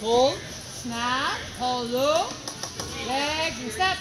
Hold, snap, hold low, leg, and step.